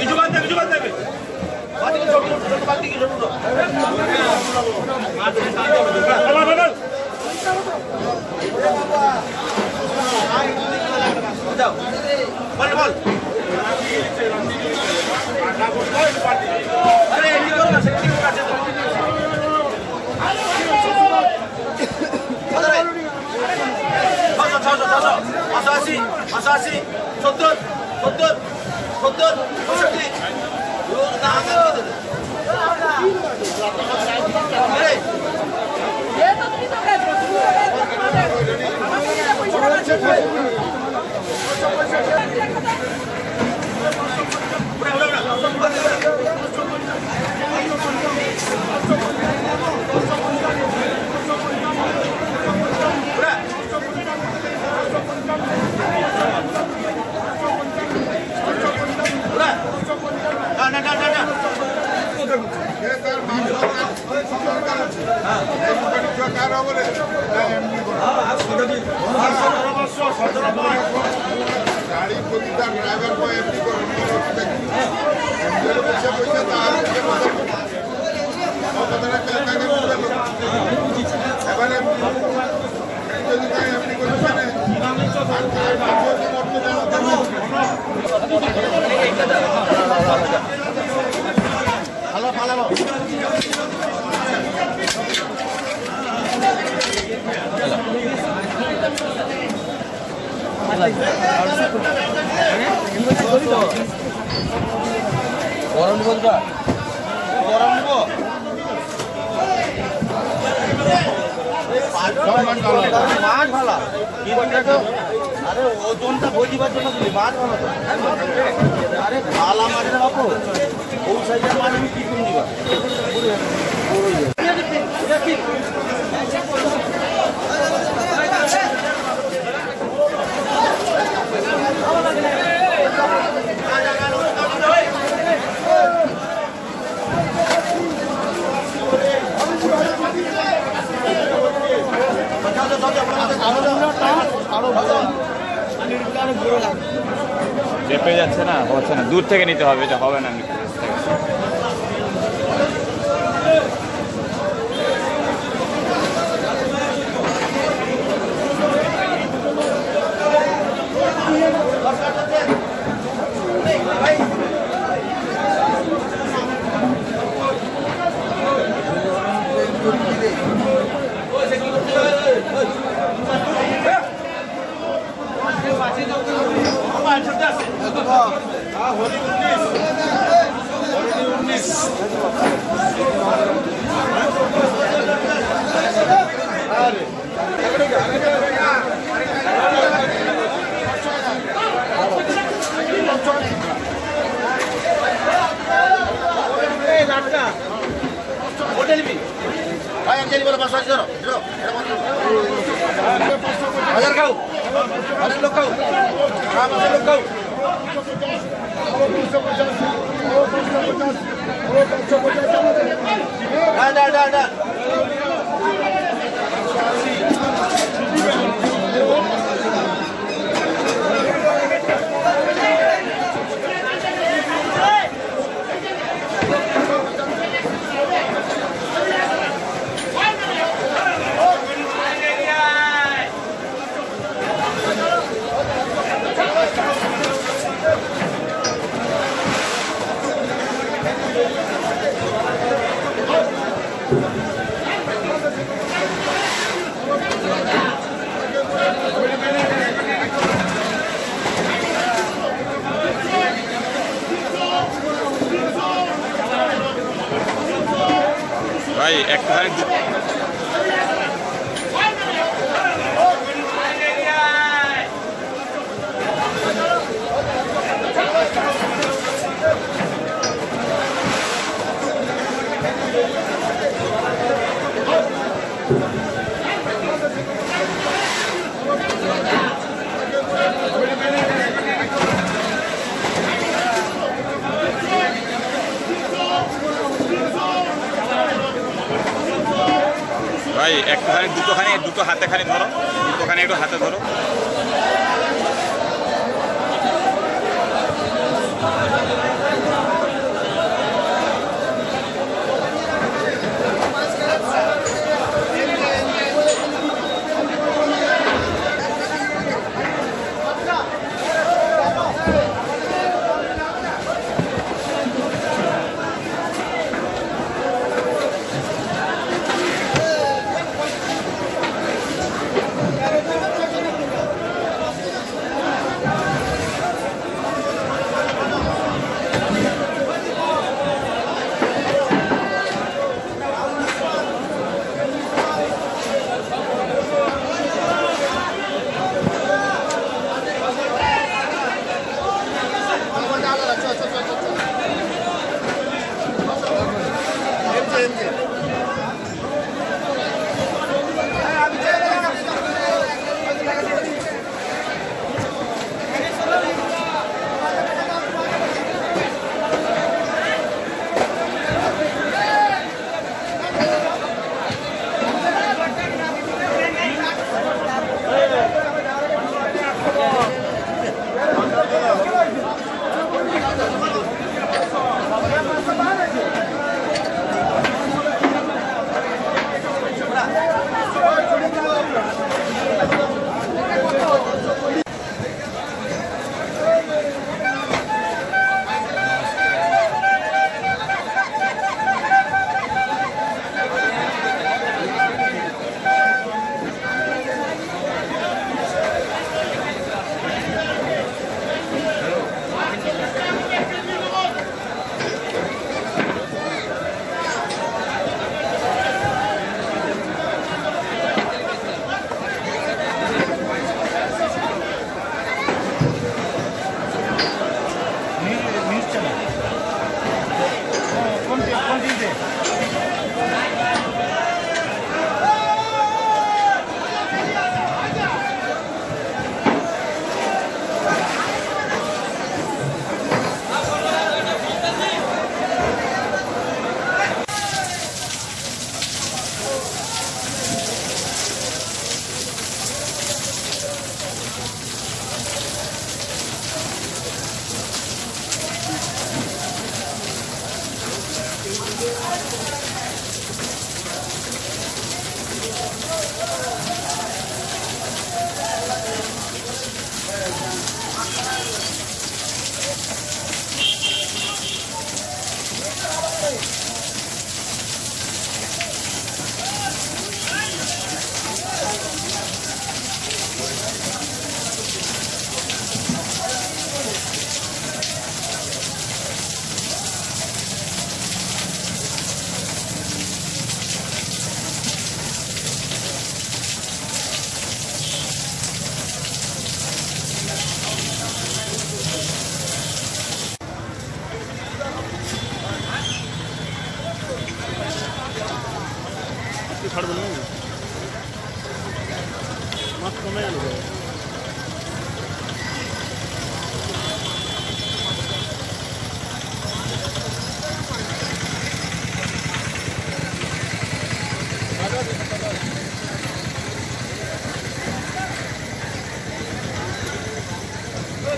কিছু अठासी अठासी सत्तर सत्तर सत्तर पसठी Thank you. 何やってんだよ! পয়সা পয়সা তার এবারে যদি তাই এমনি করে মানে আর তার বাকি মর্যাদা গরম বলবা মাছ ভালো। আরে ওজনটা বোঝিবার জন্য দিলি ভালো তো। আরে ভালা মাছের বাপু ওই সাইজের আমি কি করে দিবা? চেপে যাচ্ছে না হচ্ছে না। দূর থেকে নিতে হবে এটা হবে না। এমনি করে। ভাই আমি বলে পাঁচশো সাইজ ধরো ধরো হাজার খাও হাজার লোক খাও হ্যাঁ হাজার লোক খাও হ্যাঁ দা দা দা ভাই একটুখানি দূর- ভাই একটুখানি দুটোখানি দুটো হাতে খানি ধরো দুটোখানি একটু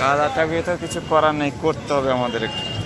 হাতে আটকে তো কিছু করার নেই করতে হবে আমাদের একটু।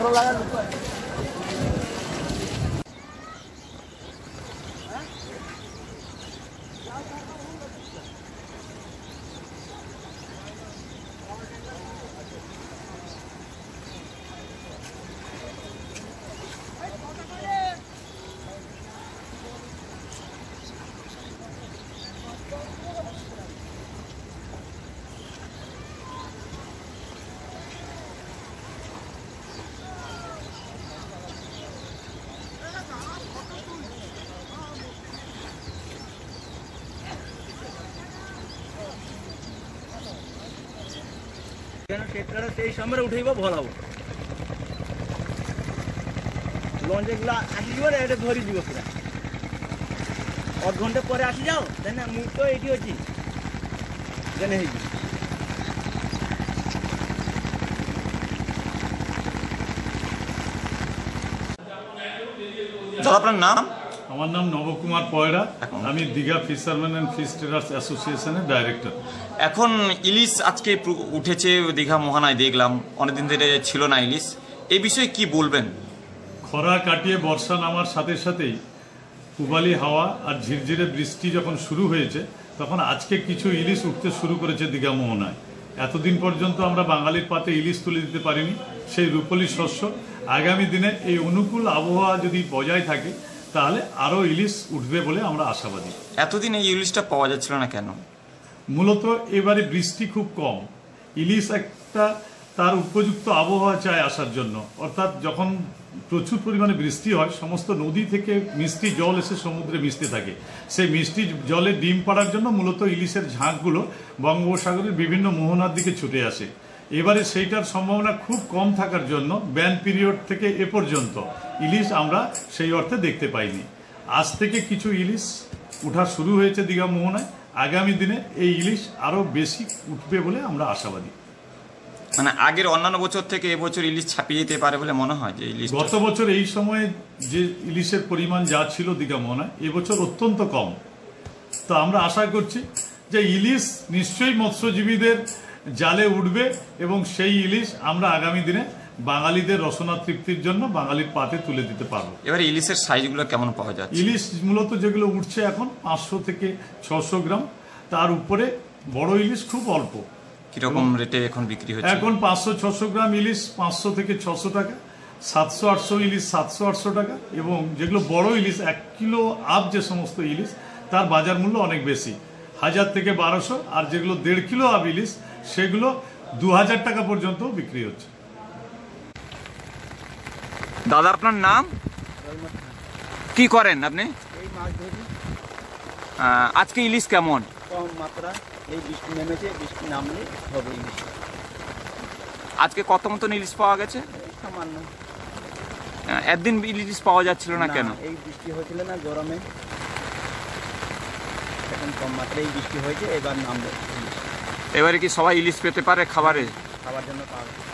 Control ସେଇ ସମୟରେ ଉଠେଇବ ଭଲ ହେବ ଲଞ୍ଜେଗୁଲା ଆସିଯିବ ଏଠି ଧରିଯିବ ପୁରା ଅଧଘଣ୍ଟେ ପରେ ଆସିଯାଅ ଦେନେ ମୁଁ ତ ଏଇଠି ଅଛି ଦେନେ ହେଇଯିବ দাদা আপনার নাম আমার নাম নবকুমার পয়রা। আমি Digha fisherman and fish traders অ্যাসোসিয়েশনের ডাইরেক্টর এখন ইলিশ আজকে উঠেছে দীঘা মোহনায় দেখলাম। অনেকদিন ধরে ছিল না ইলিশ। এই বিষয়ে কি বলবেন? খরা কাটিয়ে বর্ষা নামার সাথে সাথেই পুবালি হাওয়া আর ঝিরঝিরে বৃষ্টি যখন শুরু হয়েছে তখন আজকে কিছু ইলিশ উঠতে শুরু করেছে দীঘা মোহনায়। এতদিন পর্যন্ত আমরা বাঙালির পাতে ইলিশ তুলে দিতে পারিনি। সেই রূপলি শস্য আগামী দিনে এই অনুকূল আবহাওয়া যদি বজায় থাকে তাহলে আরও ইলিশ উঠবে বলে আমরা আশাবাদী। এতদিন এই ইলিশটা পাওয়া যাচ্ছিল না কেন? মূলত এবারে বৃষ্টি খুব কম। ইলিশ একটা তার উপযুক্ত আবহাওয়া চায় আসার জন্য। অর্থাৎ যখন প্রচুর পরিমাণে বৃষ্টি হয় সমস্ত নদী থেকে মিষ্টি জল এসে সমুদ্রে মিশতে থাকে। সেই মিষ্টি জলে ডিম পাড়ার জন্য মূলত ইলিশের ঝাঁকগুলো বঙ্গোপসাগরের বিভিন্ন মোহনার দিকে ছুটে আসে। এবারে সেইটার সম্ভাবনা খুব কম থাকার জন্য ব্যান পিরিয়ড থেকে এ পর্যন্ত ইলিশ আমরা সেই অর্থে দেখতে পাইনি। আজ থেকে কিছু ইলিশ উঠা শুরু হয়েছে দীঘা মোহনায়। আগামী দিনে এই ইলিশ আরও বেশি উঠবে বলে আমরা আশাবাদী। মানে আগের অন্যান্য বছর থেকে এবছর ইলিশ ছাপিয়ে যেতে পারে বলে মনে হয় যে ইলিশ গত বছর এই সময়ে যে ইলিশের পরিমাণ যা ছিল দীঘা মোহনায় এবছর অত্যন্ত কম। তো আমরা আশা করছি যে ইলিশ নিশ্চয়ই মৎস্যজীবীদের জালে উঠবে এবং সেই ইলিশ আমরা আগামী দিনে বাঙালিদের রসনা তৃপ্তির জন্য বাঙালির পাতে তুলে দিতে পারব। এবার ইলিশের সাইজগুলো কেমন পাওয়া যায় ইলিশ মূলত যেগুলো উঠছে এখন পাঁচশো থেকে ছশো গ্রাম তার উপরে বড় ইলিশ খুব অল্প। কীরকম রেটে এখন বিক্রি হচ্ছে? এখন পাঁচশো ছশো গ্রাম ইলিশ পাঁচশো থেকে ছশো টাকা সাতশো আটশো ইলিশ সাতশো আটশো টাকা এবং যেগুলো বড় ইলিশ এক কিলো আপ যে সমস্ত ইলিশ তার বাজার মূল্য অনেক বেশি। হাজার থেকে বারোশো আর যেগুলো দেড় কিলো আপ ইলিশ সেগুলো দু হাজার টাকা পর্যন্ত বিক্রি হচ্ছে। দাদা আপনার নাম? কি করেন আপনি? আজকে ইলিশ কেমন? কম মাত্রা এই বৃষ্টি নেমেছে বৃষ্টি নামলে হবে ইলিশ। আজকে কত মতন ইলিশ পাওয়া গেছে? সামান্য। একদিন ইলিশ পাওয়া যাচ্ছিল না কেন? এই বৃষ্টি হয়েছিল না গরমে। এখন কম মাত্রায় এই বৃষ্টি হয়েছে এবার নামবে। এবারে কি সবাই ইলিশ পেতে পারে খাবারে? খাবার জন্য পাবে